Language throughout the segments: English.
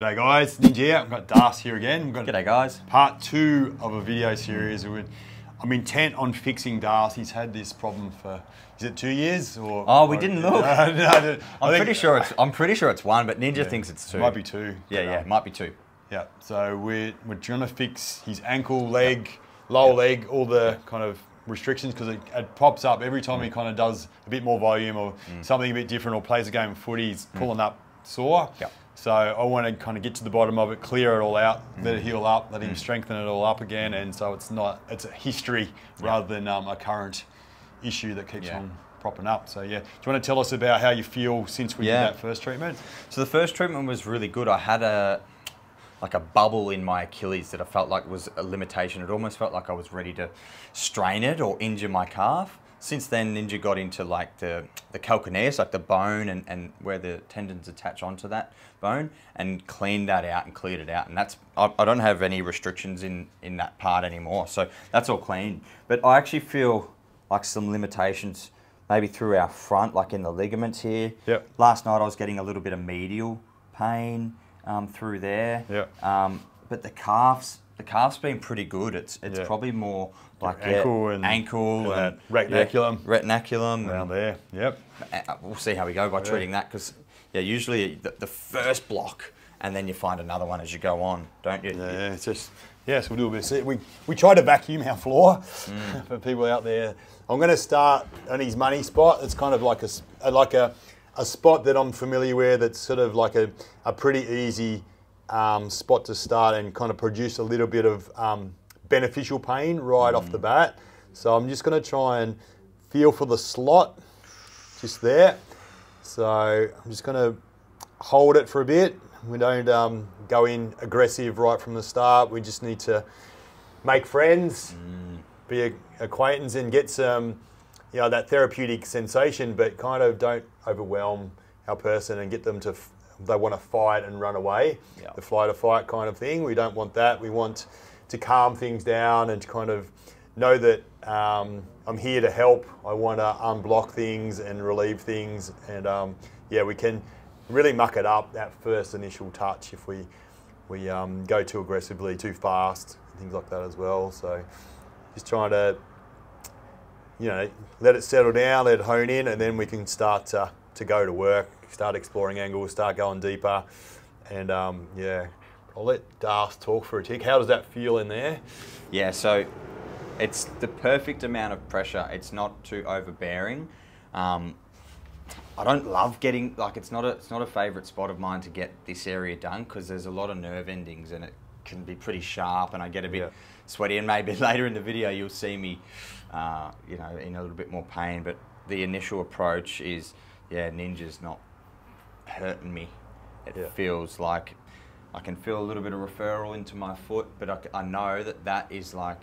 G'day guys, Ninja here. I've got Das here again. We've got G'day guys. part two of a video series. I'm intent on fixing Das. He's had this problem for, is it two years? or? Oh, we didn't look. No, no, no. I'm think- pretty sure it's I'm pretty sure it's one, but Ninja Yeah. thinks it's two. Might be two. Yeah, yeah, might be two. Yeah, so we're, we're trying to fix his ankle, leg, lower leg, all the kind of restrictions because it, it pops up every time Mm. he kind of does a bit more volume or something a bit different or plays a game of footy, he's pulling up sore. Mm. Yep. So I want to kind of get to the bottom of it, clear it all out, let Mm. it heal up, let him strengthen it all up again, and so it's not it's a history rather than um, a current issue that keeps Yeah. on propping up. So yeah, do you want to tell us about how you feel since we Yeah. did that first treatment? So the first treatment was really good. I had a like a bubble in my Achilles that I felt like was a limitation. It almost felt like I was ready to strain it or injure my calf. Since then, Ninja got into like the the calcaneus, like the bone and, and where the tendons attach onto that bone, and cleaned that out and cleared it out. And that's I, I don't have any restrictions in in that part anymore. So that's all clean. But I actually feel like some limitations maybe through our front, like in the ligaments here. Yep. Last night I was getting a little bit of medial pain um, through there. Yep. Um, but the calves, the calves been pretty good. It's it's Yeah. probably more like ankle yeah, and- ankle and and, retinaculum. yeah, retinaculum. Down there, yep. uh, we'll see how we go by treating that because yeah, usually the, the first block and then you find another one as you go on, don't you? Yeah, yeah, it's just yes, we'll do a bit. Of, we we try to vacuum our floor Mm. for people out there. I'm going to start on his money spot. It's kind of like a like a a spot that I'm familiar with. That's sort of like a a pretty easy um, spot to start and kind of produce a little bit of um, beneficial pain right off Mm. the bat. So I'm just going to try and feel for the slot, just there. So I'm just going to hold it for a bit. We don't um, go in aggressive right from the start. We just need to make friends, be a, acquaintance, and get some, you know, that therapeutic sensation. But kind of don't overwhelm our person and get them to. F- they want to fight and run away, the flight or fight kind of thing. We don't want that. We want to calm things down and to kind of know that um, I'm here to help. I want to unblock things and relieve things, and um, yeah, we can really muck it up that first initial touch if we we um, go too aggressively, too fast, things like that as well. So just trying to you know let it settle down, let it hone in, and then we can start to, to go to work, start exploring angles, start going deeper, and um, yeah. I'll let Das talk for a tick. How does that feel in there? Yeah, so it's the perfect amount of pressure. It's not too overbearing. Um, I don't love getting like it's not a it's not a favorite spot of mine to get this area done because there's a lot of nerve endings and it can be pretty sharp and I get a bit Yeah. sweaty and maybe later in the video you'll see me, uh, you know, in a little bit more pain. But the initial approach is yeah, ninja's not hurting me. It Yeah. feels like I can feel a little bit of referral into my foot, but I know that that is like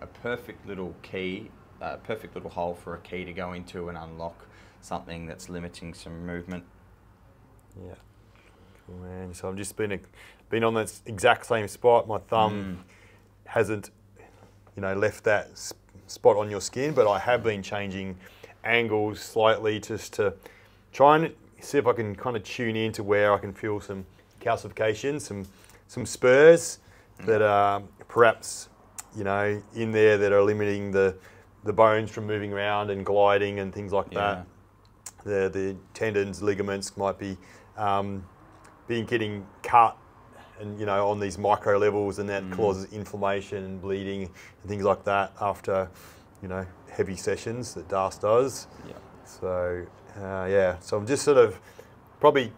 a perfect little key, a perfect little hole for a key to go into and unlock something that's limiting some movement. Yeah. Cool, man. So I've just been a, been on that exact same spot. My thumb hmm. hasn't, you know, left that s- spot on your skin, but I have been changing angles slightly just to try and see if I can kind of tune in to where I can feel some calcification, some some spurs that are perhaps, you know, in there that are limiting the the bones from moving around and gliding and things like that. The, the tendons, ligaments might be um, being getting cut and you know on these micro levels and that causes inflammation and bleeding and things like that after you know heavy sessions that Das does. Yeah. So uh, yeah, so I'm just sort of probably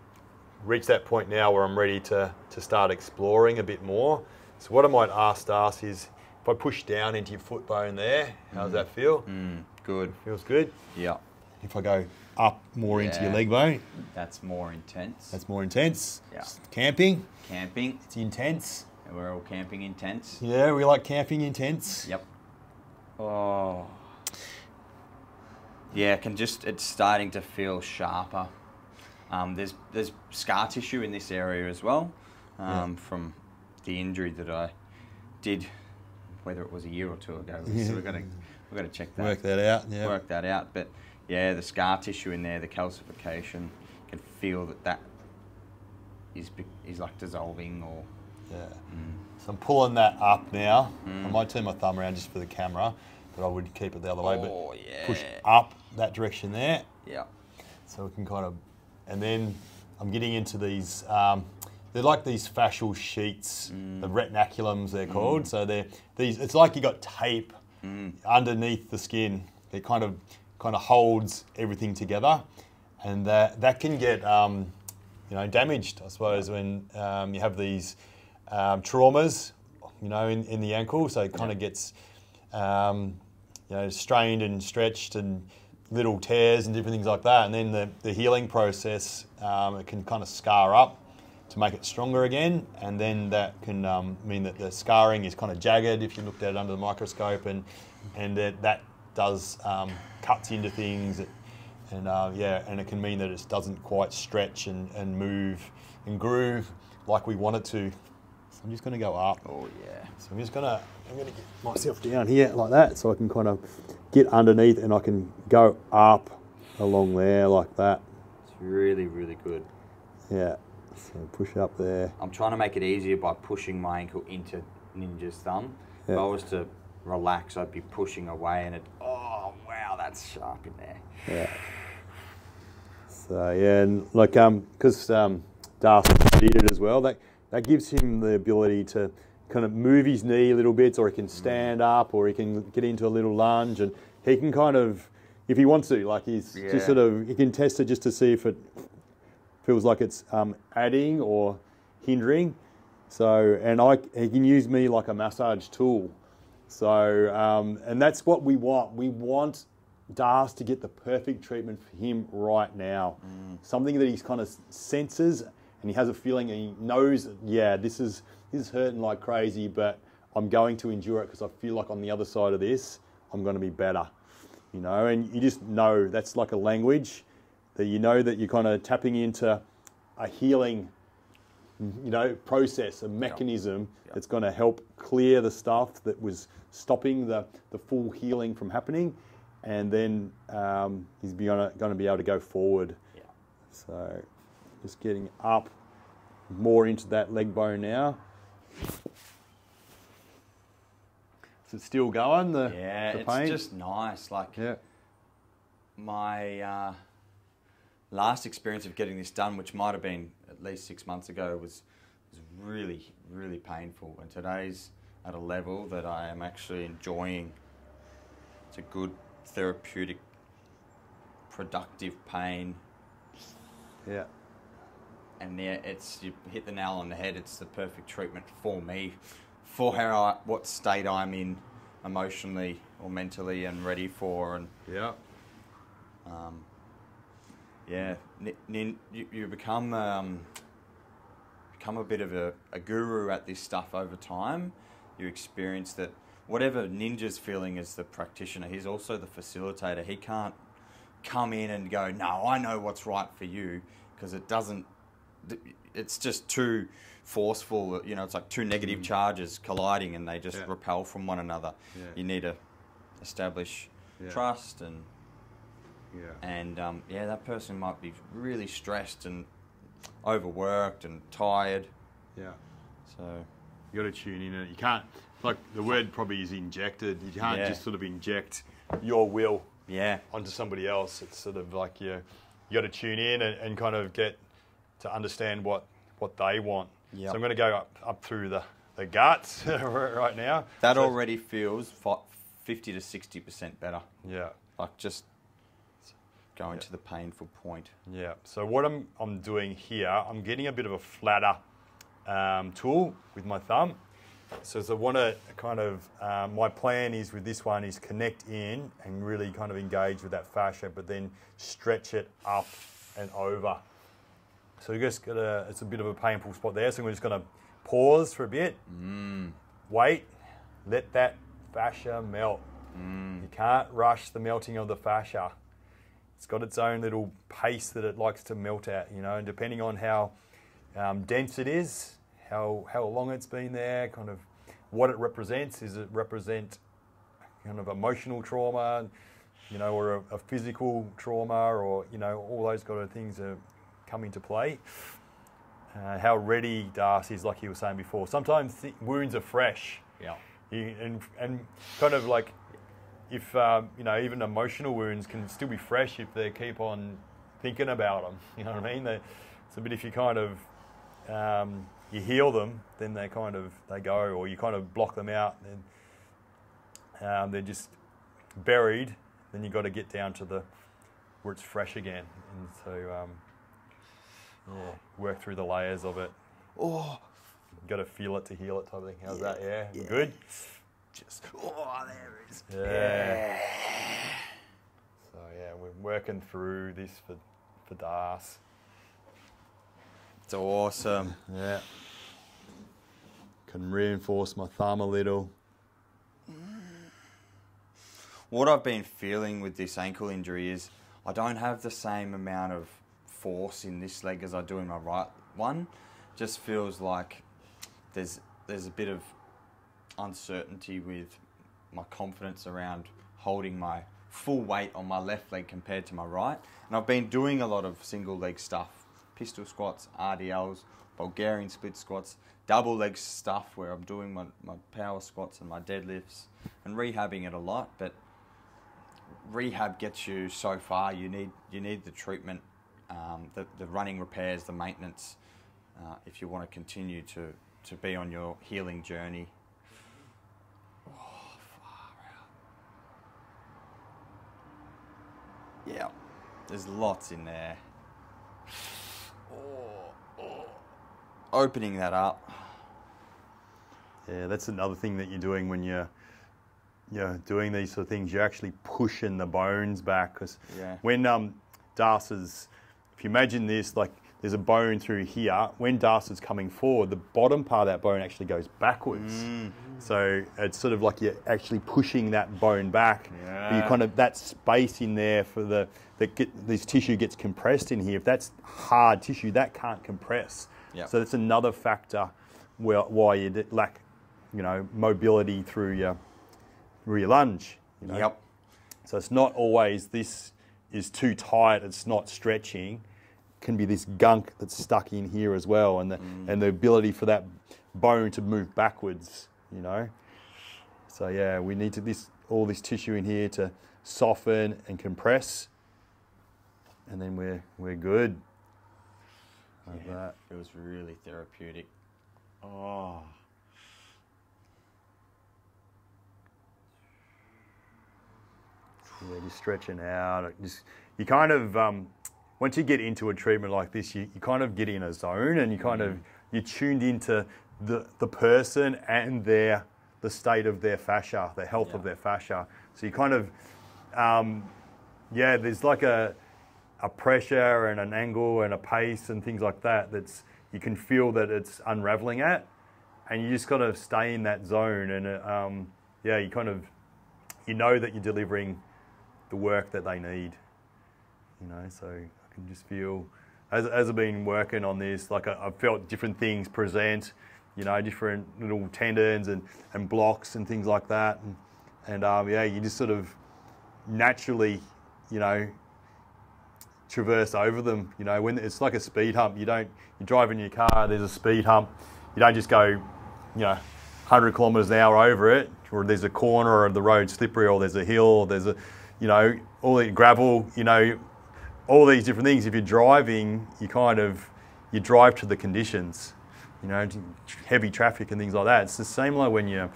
reached that point now where I'm ready to, to start exploring a bit more. So what I might ask Das is if I push down into your foot bone there, how does that feel? Mm, good. Feels good. Yeah, If I go up more into your leg bone, that's more intense. that's more intense. Yeah. Camping, camping. it's intense. We're all camping intense. Yeah, we like camping intense. Yep. Oh. Yeah, can just it's starting to feel sharper. Um, there's there's scar tissue in this area as well, um, from the injury that I did, whether it was a year or two ago. So we're gonna we're gonna check that Work that out. Yeah. work that out. But yeah, the scar tissue in there, the calcification, you can feel that that is he's like dissolving or Yeah. So I'm pulling that up now. I might turn my thumb around just for the camera, but I would keep it the other way. Oh, but push up that direction there, yeah. so we can kind of, and then I'm getting into these. Um, they're like these fascial sheets, the retinaculums they're called. So they're these. It's like you got tape underneath the skin. It kind of kind of holds everything together, and that that can get um, you know damaged. I suppose when um, you have these um, traumas, you know, in, in the ankle, so it kind of gets um, you know strained and stretched and little tears and different things like that. And then the, the healing process, um, it can kind of scar up to make it stronger again, and then that can um, mean that the scarring is kind of jagged if you looked at it under the microscope, and and that that does um, cuts into things, and uh, yeah, and it can mean that it doesn't quite stretch and, and move and groove like we want it to. I'm just going to go up. Oh yeah. So I'm just gonna I'm gonna get myself down here like that, so I can kind of get underneath and I can go up along there like that. It's really really good. Yeah. So push up there. I'm trying to make it easier by pushing my ankle into Ninja's thumb. If I was to relax, I'd be pushing away, and it. Oh wow, that's sharp in there. Yeah. So yeah, and like um, because um, Das did it as well. That that gives him the ability to kind of move his knee a little bit, or he can stand up, or he can get into a little lunge, and he can kind of, if he wants to, like he's Yeah. just sort of, he can test it just to see if it feels like it's um, adding or hindering. So, and I, he can use me like a massage tool. So, um, and that's what we want. We want Das to get the perfect treatment for him right now. Something that he's kind of senses and he has a feeling and he knows, yeah, this is this is hurting like crazy, but I'm going to endure it because I feel like on the other side of this, I'm going to be better. You know, and you just know that's like a language that you know that you're kind of tapping into a healing you know, process, a mechanism Yep. that's going to help clear the stuff that was stopping the, the full healing from happening, and then um, he's going to, going to be able to go forward. Yeah. So, just getting up more into that leg bone now. Is it still going? The, Yeah, the it's just nice. Like yeah, my uh, last experience of getting this done, which might have been at least six months ago, was was really really painful. And today's at a level that I am actually enjoying. It's a good therapeutic, productive pain, yeah, and yeah, it's you hit the nail on the head. It's the perfect treatment for me, for how I, what state I'm in, emotionally or mentally, and ready for, and yeah, um, yeah, nin, you, you become um, become a bit of a, a guru at this stuff over time. You experience that whatever Ninja's feeling as the practitioner, he's also the facilitator. He can't come in and go, "No, I know what's right for you," because it doesn't. It's just too forceful. You know, it's like two negative charges colliding, and they just Yeah. repel from one another. Yeah. You need to establish Yeah. trust and yeah. and um, yeah, that person might be really stressed and overworked and tired. yeah. So You got to tune in, and you can't. Like the word probably is injected. You can't just sort of inject your will yeah, onto somebody else. It's sort of like you, you got to tune in and, and kind of get to understand what what they want. Yep. So I'm going to go up up through the the guts right now. that So- already feels fifty to sixty percent better. Yeah. Like just going Yeah. to the painful point. Yeah. So what I'm I'm doing here, I'm getting a bit of a flatter um, tool with my thumb. So, so I want to kind of um, my plan is with this one is connect in and really kind of engage with that fascia, but then stretch it up and over. So you just got a it's a bit of a painful spot there. So we're just going to pause for a bit, wait, let that fascia melt. You can't rush the melting of the fascia it's got its own little pace that it likes to melt at, you know, and depending on how um, dense it is, how how long it's been there, kind of what it represents. Is it represent kind of emotional trauma, you know, or a, a physical trauma, or you know, all those kind of things are come into play. uh, how ready Darcy is, like you were saying before. Sometimes th- wounds are fresh. Yeah. You, and and kind of like if um, you know even emotional wounds can still be fresh if they keep on thinking about them. You know what I mean? They, so, but if you kind of um, you heal them, then they kind of they go, or you kind of block them out, then um, they're just buried. Then you've got to get down to the where it's fresh again, and so um, yeah, work through the layers of it. Oh, Got to feel it to heal it type of thing. How's that? Yeah, yeah. good. just oh, there it is. Yeah. So yeah, we're working through this for for Das. It's awesome. Yeah. Can reinforce my thumb a little. Mm. What I've been feeling with this ankle injury is I don't have the same amount of force in this leg as I do in my right one. Just feels like there's there's a bit of uncertainty with my confidence around holding my full weight on my left leg compared to my right. And I've been doing a lot of single leg stuff, pistol squats, RDLs, Bulgarian split squats, double leg stuff where I'm doing my, my power squats and my deadlifts and rehabbing it a lot. But rehab gets you so far. You need you need the treatment, um, the, the running repairs, the maintenance, uh, if you want to continue to, to be on your healing journey. Oh, far out. Yeah, there's lots in there. Oh, oh. Opening that up. Yeah, that's another thing that you're doing when you're you're doing these sort of things. You're actually pushing the bones back because Yeah. when um, is, if you imagine this, like there's a bone through here. When is coming forward, the bottom part of that bone actually goes backwards. Mm. So it's sort of like you're actually pushing that bone back. But You kind of that space in there for the that get this tissue gets compressed in here. If that's hard tissue, that can't compress. Yep. So that's another factor where, why you lack, you know, mobility through your your lunge. You know? Yep. So it's not always this is too tight, it's not stretching. Can be this gunk that's stuck in here as well, and the and the ability for that bone to move backwards. You know. So yeah, we need to this all this tissue in here to soften and compress, and then we're we're good. Like Yeah, that. feels really therapeutic. Oh. Yeah, just stretching out. Just you kind of um, once you get into a treatment like this, you, you kind of get in a zone and you kind of you're tuned into the the person and their the state of their fascia, the health of their fascia. So you kind of um, yeah, there's like a a pressure and an angle and a pace and things like that. That's you can feel that it's unraveling at, and you just kind of stay in that zone. And uh, um, yeah, you kind of you know that you're delivering the work that they need. You know, so can just feel as, as I've been working on this, like I, I've felt different things present. You know, different little tendons and, and blocks and things like that. And, and um, yeah, you just sort of naturally, you know, traverse over them. You know, when it's like a speed hump, you don't you drive in your car. There's a speed hump. You don't just go, you know, 100 kilometres an hour over it, or there's a corner, or the road's slippery, or there's a hill, or there's a, you know, all the gravel. You know, all these different things. If you're driving, you kind of you drive to the conditions. You know, heavy traffic and things like that. It's the same like when you're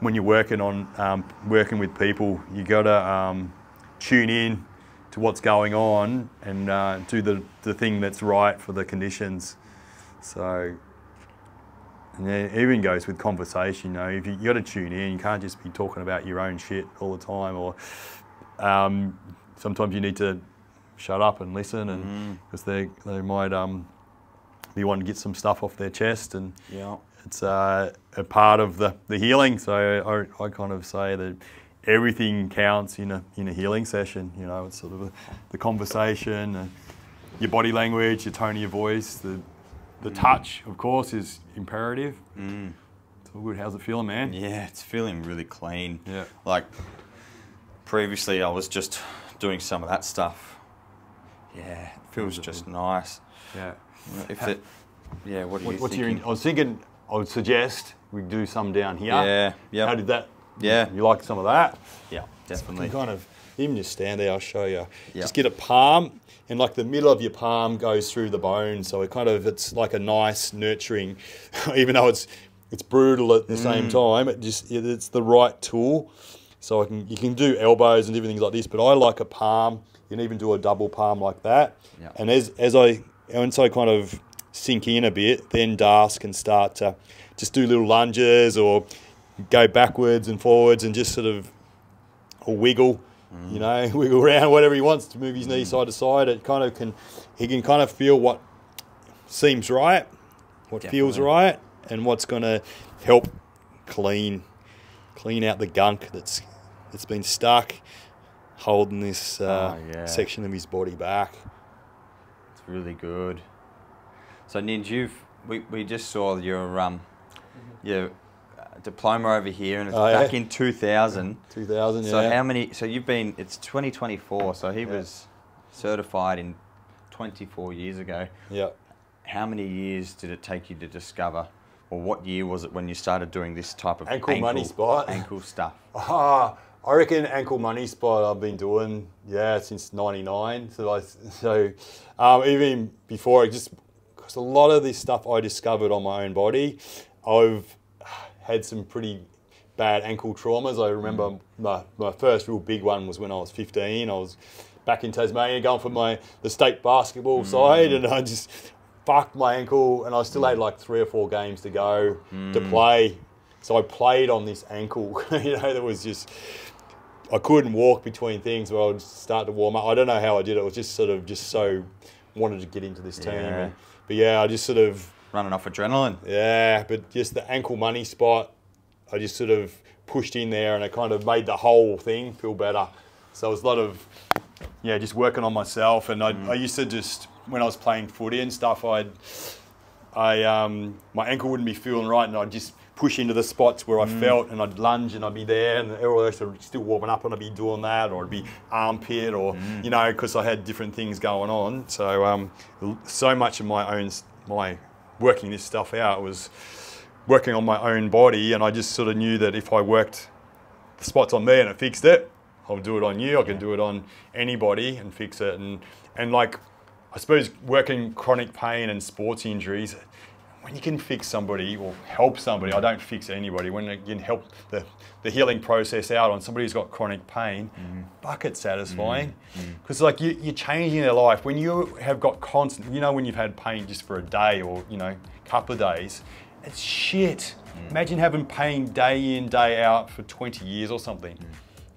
when you're working on um, working with people. You got to um, tune in to what's going on and uh, do the, the thing that's right for the conditions. So, and it even goes with conversation. You know, if you, you got to tune in, you can't just be talking about your own shit all the time. Or um, sometimes you need to shut up and listen, and because they they might um, be wanting to get some stuff off their chest, and Yeah. it's uh, a part of the, the healing. So I, I kind of say that everything counts in a in a healing session. You know, it's sort of a, the conversation, uh, your body language, your tone of your voice, the the touch, of course, is imperative. Mm. It's all good. How's it feeling, man? Yeah, it's feeling really clean. Yeah. Like previously, I was just doing some of that stuff. Yeah, it feels just nice. Yeah. If it, Yeah, what are What- you what's your? I was thinking. I would suggest we do some down here. Yeah, yep. How did that? Yeah. You like some of that? yeah, You definitely. can kind of even just stand there. I'll show you. Yeah. Just get a palm, and like the middle of your palm goes through the bone, so it kind of it's like a nice nurturing, even though it's it's brutal at the same Mm. time. It just it, it's the right tool. So I can you can do elbows and different things like this, but I like a palm. You can even do a double palm like that. And as as I once I kind of sink in a bit, then Das can start to just do little lunges or go backwards and forwards and just sort of wiggle, you mm. know, wiggle around whatever he wants to move his knee mm. side to side. It kind of can he can kind of feel what seems right, what feels right, and what's going to help clean clean out the gunk that's that's been stuck, holding this uh, Oh, yeah. section of his body back. It's really good. So Ninj, you've we, we just saw your um your uh, diploma over here, and it's Oh, yeah. back in 2000. Two thousand, yeah. So how many? So you've been. It's 2024. So he Yeah. was certified in 24 years ago. yeah. How many years did it take you to discover, or what year was it when you started doing this type of Ankle money spot. ankle stuff? Ah, I reckon ankle money spot I've been doing yeah since '99. So I so um, even before it just because a lot of this stuff I discovered on my own body, I've had some pretty bad ankle traumas. I remember mm. my, my first real big one was when I was 15. I was back in Tasmania going for my the state basketball mm. side, and I just fucked my ankle, and I still mm. had like three or four games to go to play. So I played on this ankle. you know, that was just I couldn't walk between things where I would start to warm up. I don't know how I did it. It was just sort of just so wanted to get into this team. Yeah. And, but yeah, I just sort of Running off adrenaline. yeah, but just the ankle money spot, I just sort of pushed in there and it kind of made the whole thing feel better. So it was a lot of, yeah, just working on myself. And I, I used to just, when I was playing footy and stuff, I'd, I, um, my ankle wouldn't be feeling right and I'd just push into the spots where I felt and I'd lunge and I'd be there and everyone else would still warming up and I'd be doing that or it'd be armpit or, you know, because I had different things going on. So, um, so much of my own, my working this stuff out was working on my own body and I just sort of knew that if I worked the spots on me and it fixed it, I'll do it on you. I can do it on anybody and fix it. And and like I suppose working chronic pain and sports injuries, when you can fix somebody or help somebody, I don't fix anybody. When you can help the, the healing process out on somebody who's got chronic pain, mm-hmm. bucket satisfying. Mm-hmm. Mm-hmm. Because like you, you're changing their life. When you have got constant, you know, when you've had pain just for a day or you know, a couple of days, it's shit. Mm. Imagine having pain day in, day out for 20 years or something. Mm.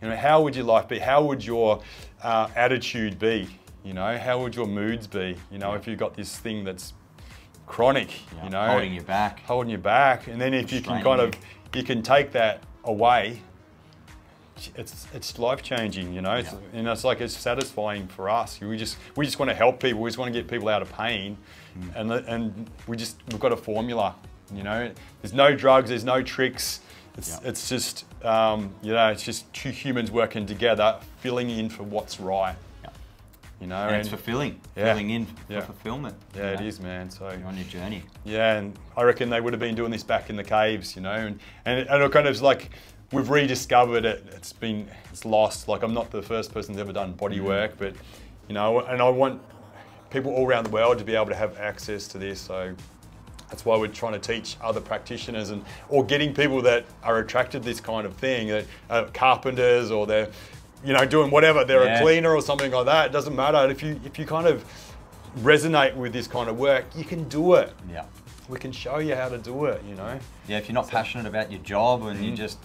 You know, how would your life be? How would your uh, attitude be? You know, how would your moods be? You know, if you've got this thing that's chronic, Yeah, you know, holding you back. holding you back, and then if you can kind of, you can take that away. It's it's life changing, you know. It's, Yeah. And it's like it's satisfying for us. We just we just want to help people. We just want to get people out of pain, Mm. and and we just we've got a formula. You know, there's no drugs, there's no tricks. It's Yeah. it's just um, you know it's just two humans working together, filling in for what's right. You know, And it's fulfilling. Yeah. Filling in Yeah. for fulfillment. yeah, it know? is, man. So You're on your journey. yeah, and I reckon they would have been doing this back in the caves, you know, and and, and it kind of like we've rediscovered it. It's been it's lost. Like I'm not the first person who's ever done body mm. work, but you know, and I want people all around the world to be able to have access to this. So that's why we're trying to teach other practitioners and or getting people that are attracted to this kind of thing, that are carpenters or they're you know doing whatever. They're Yeah. a cleaner or something like that. It doesn't matter if you if you kind of resonate with this kind of work, you can do it. Yeah. We can show you how to do it. You know. Yeah, if you're not passionate about your job and Mm. you just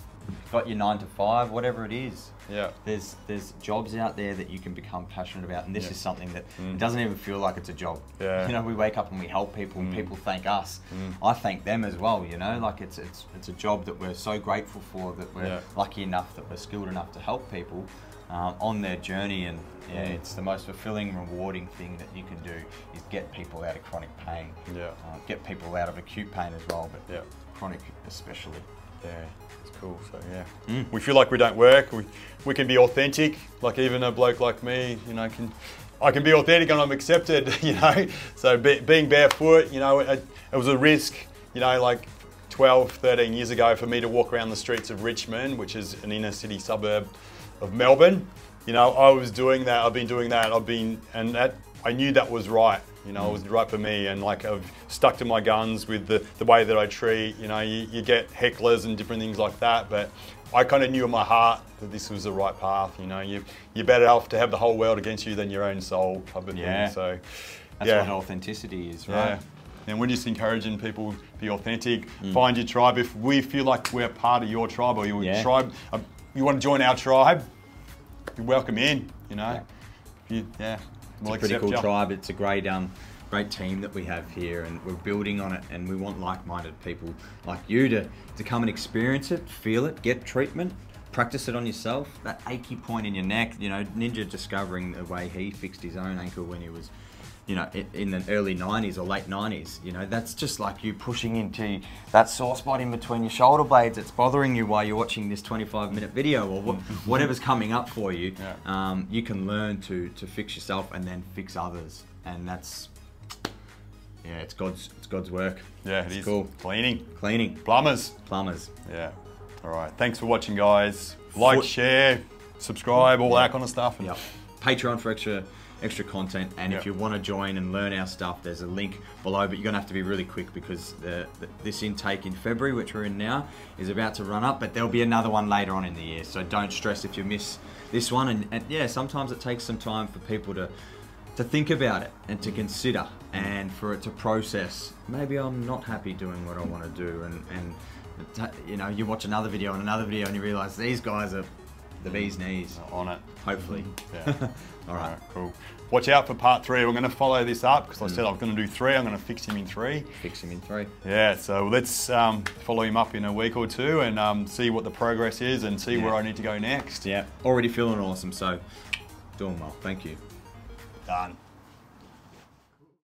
got your nine to five, whatever it is, Yeah. there's there's jobs out there that you can become passionate about, and this Yeah. is something that Mm. it doesn't even feel like it's a job. Yeah. You know, we wake up and we help people, and Mm. people thank us. Mm. I thank them as well. You know, like it's it's it's a job that we're so grateful for that we're Yeah. lucky enough that we're skilled enough to help people um, on their journey, and yeah, it's the most fulfilling, rewarding thing that you can do is get people out of chronic pain. Yeah. Uh, get people out of acute pain as well, but Yeah. chronic especially. Yeah, it's cool. So yeah, Mm. we feel like we don't work. We we can be authentic. Like even a bloke like me, you know, can I can be authentic and I'm accepted, you know. So be, being barefoot, you know, it, it was a risk, you know, like 12, 13 years ago for me to walk around the streets of Richmond, which is an inner city suburb of Melbourne. You know, I was doing that, I've been doing that, I've been, and that, I knew that was right. You know, it was right for me, and like I've stuck to my guns with the, the way that I treat. You know, you, you get hecklers and different things like that, but I kind of knew in my heart that this was the right path. You know, you you're better off to have the whole world against you than your own soul type of Yeah. thing. So, That's yeah. what authenticity is, right? Yeah. And we're just encouraging people to be authentic, Mm. find your tribe. If we feel like we're part of your tribe or your Yeah. tribe, uh, you want to join our tribe, you're welcome in. You know, Yeah. You- yeah, we'll it's a pretty cool ya. tribe. It's a great um, great team that we have here, and we're building on it. And we want like-minded people like you to to come and experience it, feel it, get treatment, practice it on yourself. That achy point in your neck, you know, Ninja discovering the way he fixed his own ankle when he was. You know, in the early 90s or late 90s, you know, that's just like you pushing into that sore spot in between your shoulder blades that's bothering you while you're watching this 25 minute video or wha- whatever's coming up for you. Yeah. Um, you can learn to, to fix yourself and then fix others. And that's, yeah, it's God's, it's God's work. Yeah, it it's is. cool. Cleaning, Cleaning, plumbers. plumbers. Yeah. All right. Thanks for watching, guys. Like, Foot- share, subscribe, all that kind of stuff. Yep. Patreon for extra extra content and Yep. if you want to join and learn our stuff there's a link below but you're gonna have to be really quick because the, the this intake in February which we're in now is about to run up but there'll be another one later on in the year. So don't stress if you miss this one. And, and yeah sometimes it takes some time for people to to think about it and to consider and for it to process. Maybe I'm not happy doing what I want to do and and you know you watch another video and another video and you realize these guys are the bee's knees On it. hopefully Yeah. all right cool. Watch out for part three. We're going to follow this up because I Mm. said I was going to do three. I'm going to fix him in three. fix him in three. Yeah, so let's um, follow him up in a week or two and um, see what the progress is and see Yeah. where I need to go next. Yeah, already feeling awesome. So, doing well. Thank you. Done.